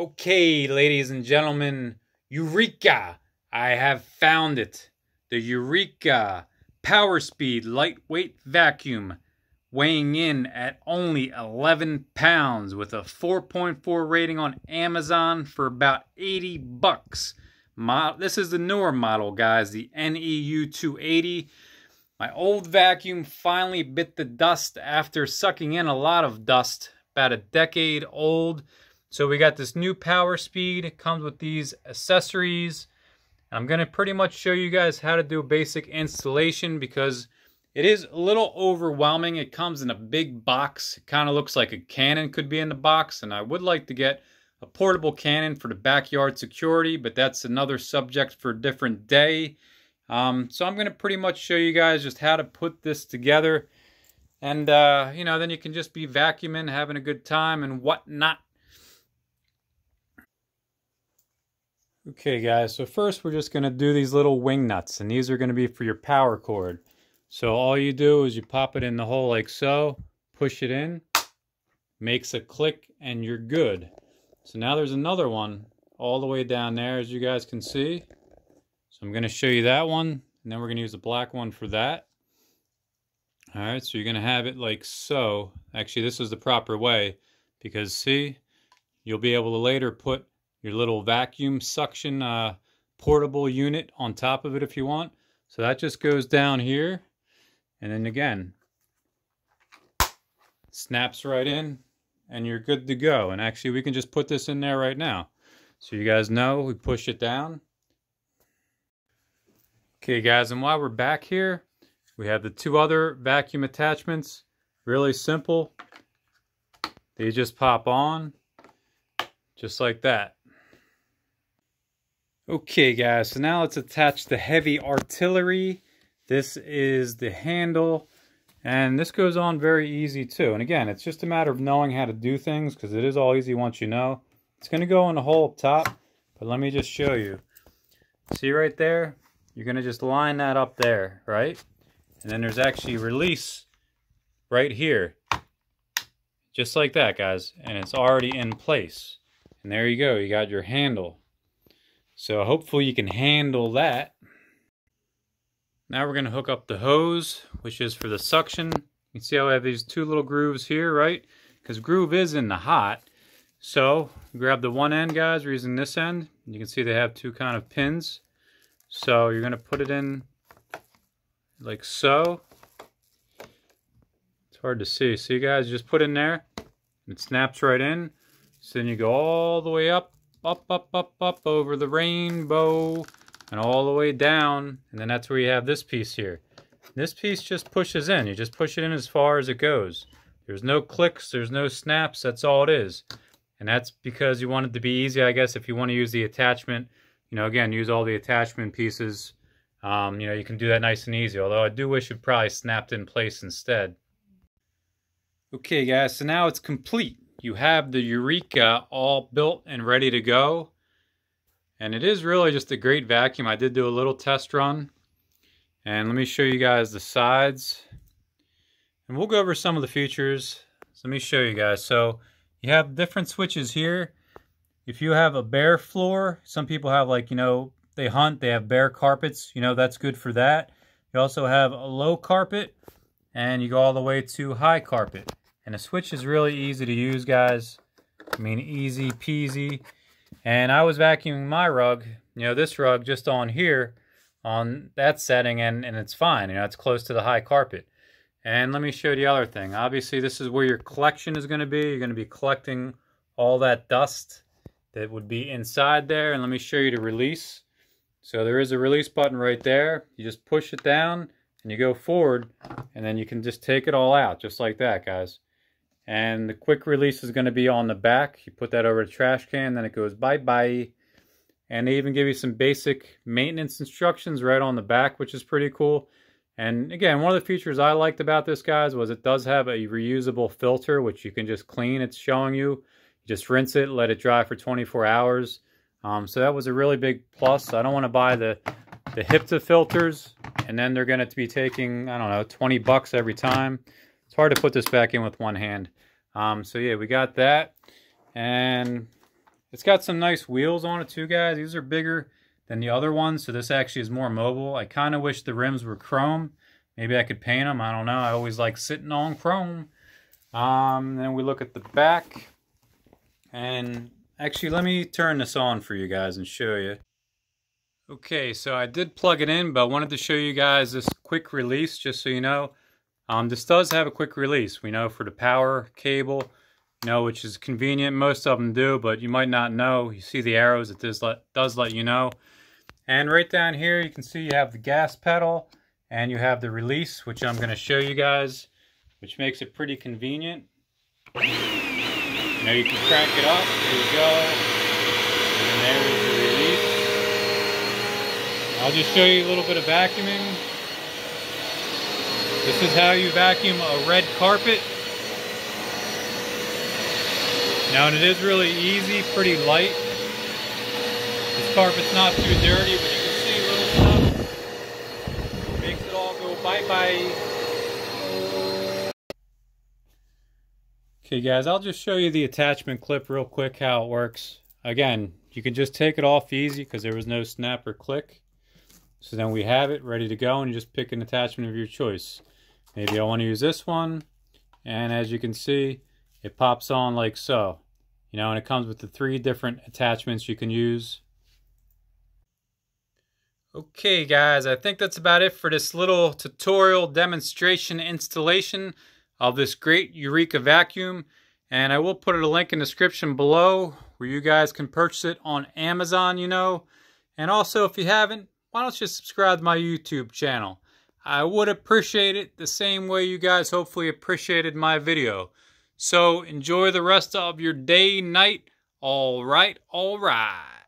Okay, ladies and gentlemen, Eureka! I have found it. The Eureka Power Speed Lightweight Vacuum, weighing in at only 11 pounds with a 4.4 rating on Amazon for about 80 bucks. this is the newer model, guys, the NEU 280. My old vacuum finally bit the dust after sucking in a lot of dust, about a decade old. So we got this new power speed. It comes with these accessories. I'm going to pretty much show you guys how to do basic installation because it is a little overwhelming. It comes in a big box. It kind of looks like a cannon could be in the box. And I would like to get a portable cannon for the backyard security, but that's another subject for a different day. Um, so I'm going to pretty much show you guys just how to put this together. And, uh, you know, then you can just be vacuuming, having a good time and whatnot. Okay guys, so first we're just going to do these little wing nuts and these are going to be for your power cord. So all you do is you pop it in the hole like so, push it in, makes a click and you're good. So now there's another one all the way down there as you guys can see. So I'm going to show you that one and then we're going to use the black one for that. Alright, so you're going to have it like so. Actually this is the proper way because see, you'll be able to later put your little vacuum suction uh, portable unit on top of it if you want. So that just goes down here. And then again, snaps right in and you're good to go. And actually we can just put this in there right now. So you guys know, we push it down. Okay guys, and while we're back here, we have the two other vacuum attachments. Really simple. They just pop on, just like that. Okay guys, so now let's attach the heavy artillery. This is the handle, and this goes on very easy too. And again, it's just a matter of knowing how to do things because it is all easy once you know. It's going to go in the hole up top, but let me just show you. See right there? You're going to just line that up there, right? And then there's actually release right here. Just like that, guys. And it's already in place. And there you go. You got your handle. So hopefully you can handle that. Now we're going to hook up the hose, which is for the suction. You see how I have these two little grooves here, right? Because groove is in the hot. So grab the one end, guys. We're using this end. You can see they have two kind of pins. So you're going to put it in like so. It's hard to see. See, guys, just put it in there. It snaps right in. So then you go all the way up up, up, up, up over the rainbow and all the way down. And then that's where you have this piece here. This piece just pushes in. You just push it in as far as it goes. There's no clicks, there's no snaps, that's all it is. And that's because you want it to be easy, I guess, if you want to use the attachment. You know, again, use all the attachment pieces. Um, you know, you can do that nice and easy. Although I do wish it probably snapped in place instead. Okay, guys, so now it's complete you have the Eureka all built and ready to go. And it is really just a great vacuum. I did do a little test run. And let me show you guys the sides. And we'll go over some of the features. So let me show you guys. So you have different switches here. If you have a bare floor, some people have like, you know, they hunt, they have bare carpets. You know, that's good for that. You also have a low carpet and you go all the way to high carpet. And the switch is really easy to use, guys. I mean, easy peasy. And I was vacuuming my rug, you know, this rug just on here, on that setting, and, and it's fine. You know, it's close to the high carpet. And let me show you the other thing. Obviously, this is where your collection is going to be. You're going to be collecting all that dust that would be inside there. And let me show you the release. So there is a release button right there. You just push it down and you go forward and then you can just take it all out just like that, guys. And the quick release is going to be on the back. You put that over the trash can, then it goes bye-bye. And they even give you some basic maintenance instructions right on the back, which is pretty cool. And again, one of the features I liked about this, guys, was it does have a reusable filter, which you can just clean. It's showing you. You just rinse it, let it dry for 24 hours. Um, so that was a really big plus. I don't want to buy the, the HEPA filters, and then they're going to be taking, I don't know, 20 bucks every time. It's hard to put this back in with one hand. Um, so yeah, we got that. And It's got some nice wheels on it too, guys. These are bigger than the other ones, so this actually is more mobile. I kind of wish the rims were chrome. Maybe I could paint them. I don't know. I always like sitting on chrome. Um, then we look at the back. And actually, let me turn this on for you guys and show you. Okay, so I did plug it in, but I wanted to show you guys this quick release, just so you know. Um, this does have a quick release. We know for the power cable, you know, which is convenient. Most of them do, but you might not know. You see the arrows, it does let, does let you know. And right down here, you can see you have the gas pedal and you have the release, which I'm going to show you guys, which makes it pretty convenient. Know, you can crank it up. There you go. And there's the release. I'll just show you a little bit of vacuuming. This is how you vacuum a red carpet. Now, it is really easy, pretty light. This carpet's not too dirty, but you can see little stuff. Makes it all go bye-bye. Okay guys, I'll just show you the attachment clip real quick how it works. Again, you can just take it off easy because there was no snap or click. So then we have it ready to go and you just pick an attachment of your choice. Maybe I want to use this one. And as you can see, it pops on like so. You know, and it comes with the three different attachments you can use. Okay guys, I think that's about it for this little tutorial demonstration installation of this great Eureka vacuum. And I will put a link in the description below where you guys can purchase it on Amazon, you know. And also, if you haven't, why don't you subscribe to my YouTube channel? I would appreciate it the same way you guys hopefully appreciated my video. So enjoy the rest of your day, night. All right, all right.